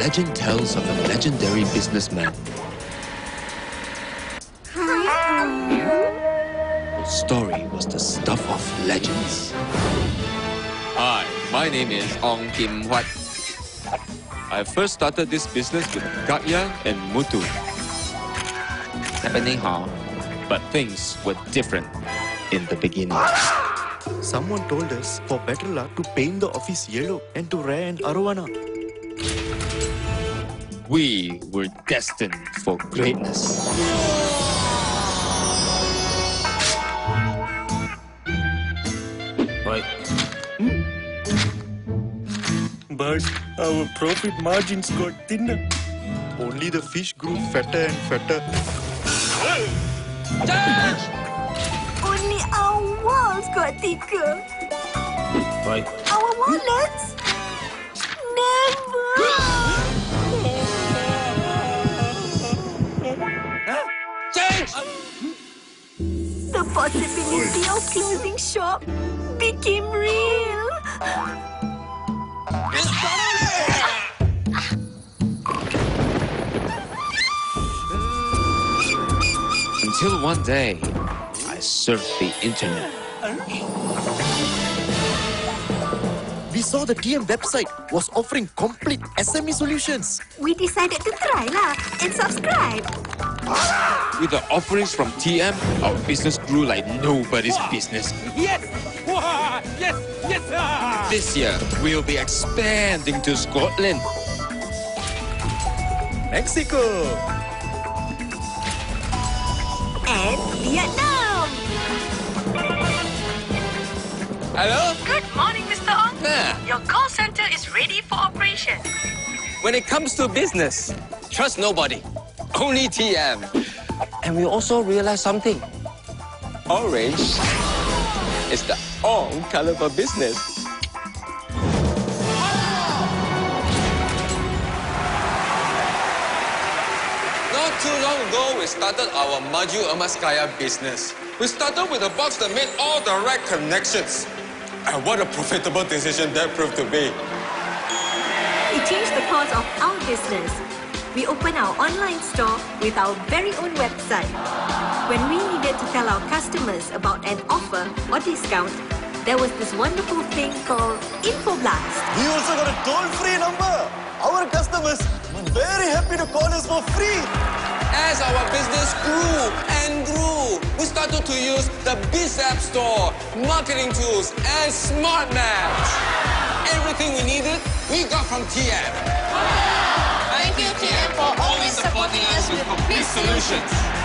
legend tells of a legendary businessman. Whose story was the stuff of legends. Hi, my name is Ong Kim Huat. I first started this business with Gakya and Mutu. Happening, huh? But things were different in the beginning. Someone told us for better luck to paint the office yellow and to wear an arowana. We were destined for greatness. Right. Hmm? But our profit margins got thinner. Only the fish grew fatter and fatter. Only our walls got thicker. Right. Our wallets? The possibility of closing shop became real. Until one day, I surfed the internet. We saw the TM website was offering complete SME solutions. We decided to try lah and subscribe. With the offerings from TM, our business grew like nobody's business. Yes! Yes! Yes! This year, we'll be expanding to Scotland. Mexico! And Vietnam. Hello? Good morning, Mr. Ong. Yeah. Your call center is ready for operation. When it comes to business, trust nobody. Only TM. And we also realized something. Orange is the on color for business. Not too long ago, we started our Maju Emas Kaya business. We started with a box that made all the right connections. And what a profitable decision that proved to be. It changed the course of our business. We opened our online store with our very own website. When we needed to tell our customers about an offer or discount, there was this wonderful thing called InfoBlast. We also got a toll-free number. Our customers were very happy to call us for free. As our business grew and grew, we started to use the Biz App Store, marketing tools, and smart maps. Everything we needed, we got from TM. solutions.